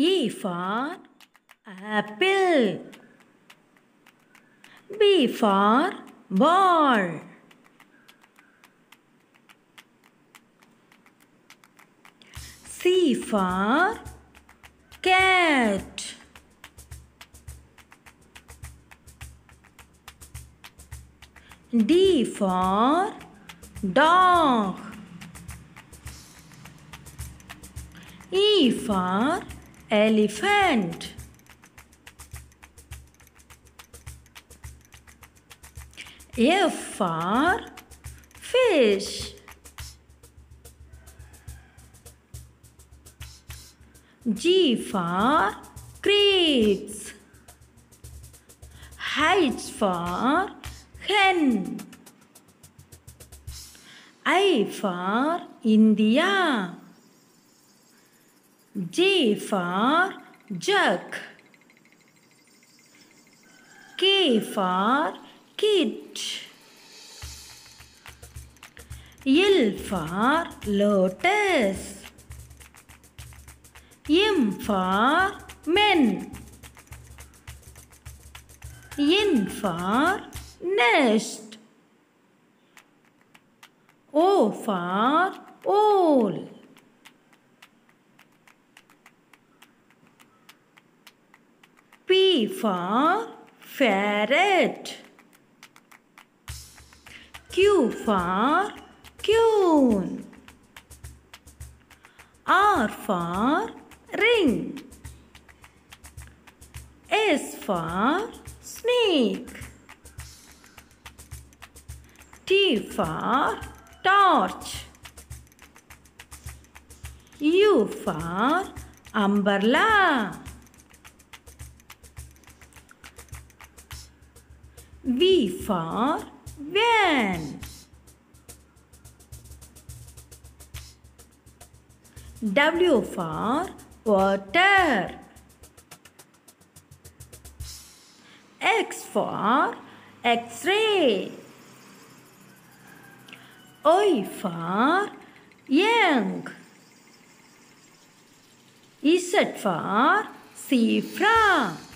E for apple. B for ball. C for cat. D for dog. E for elephant. F for fish. G for grapes. H for hen. I for India. J for jug. K for kit. L for lotus. M for men. N for nest. O for owl. P for ferret. Q for queen. R for ring. S for snake. T for torch. U for umbrella. V for van. W for water. X for X-ray. Y for young. Z for zebra.